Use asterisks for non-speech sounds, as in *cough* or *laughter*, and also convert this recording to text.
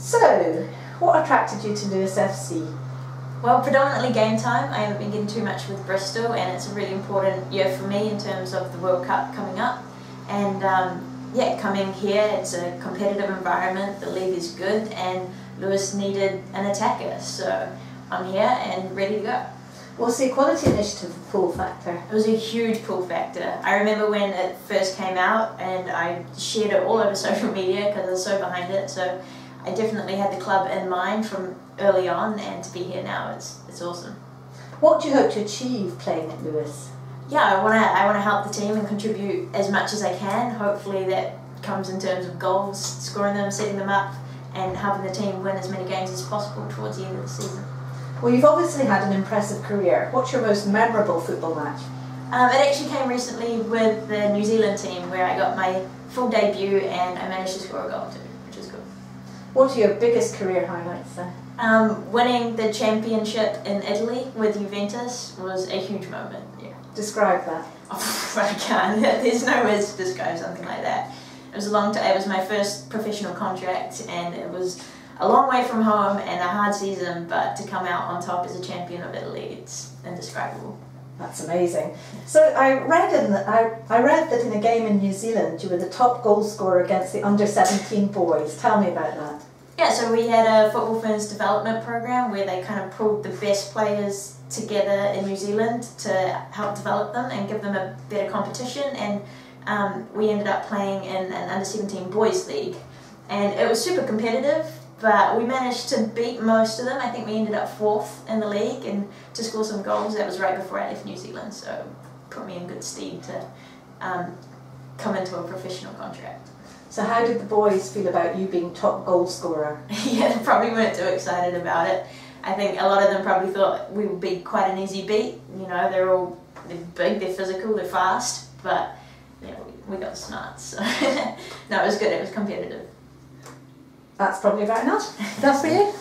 So, what attracted you to Lewes FC? Well, predominantly game time. I haven't been getting too much with Bristol, and it's a really important year for me in terms of the World Cup coming up. And um, yeah, coming here, it's a competitive environment. The league is good, and Lewes needed an attacker, so I'm here and ready to go. What's the Equality Initiative pull factor? It was a huge pull factor. I remember when it first came out, and I shared it all over *laughs* social media because I was so behind it. So I definitely had the club in mind from early on, and to be here now, it's it's awesome. What do you hope to achieve playing at Lewes? Yeah, I want to I want to help the team and contribute as much as I can. Hopefully, that comes in terms of goals, scoring them, setting them up, and helping the team win as many games as possible towards the end of the season. Well, you've obviously had an impressive career. What's your most memorable football match? Um, it actually came recently with the New Zealand team where I got my full debut and I managed to score a goal too, which is good. What are your biggest career highlights then? Um, winning the championship in Italy with Juventus was a huge moment. Yeah. Describe that. Oh, *laughs* I can't. *laughs* There's no words to describe something like that. It was a long time. It was my first professional contract, and it was a long way from home and a hard season. But to come out on top as a champion of Italy, it's indescribable. That's amazing. So I read in the, I, I read that in a game in New Zealand you were the top goal scorer against the under 17 boys. Tell me about that. Yeah, so we had a Football Ferns development program where they kind of pulled the best players together in New Zealand to help develop them and give them a better competition. And um, we ended up playing in an under 17 boys league. And it was super competitive, but we managed to beat most of them. I think we ended up fourth in the league and to score some goals. That was right before I left New Zealand, so put me in good stead to um, come into a professional contract. So how did the boys feel about you being top goal scorer? *laughs* yeah, they probably weren't too excited about it. I think a lot of them probably thought we would be quite an easy beat. You know, they're all they're big, they're physical, they're fast, but yeah, we, we got smarts. So *laughs* no, it was good. It was competitive. That's probably about enough. That's for you.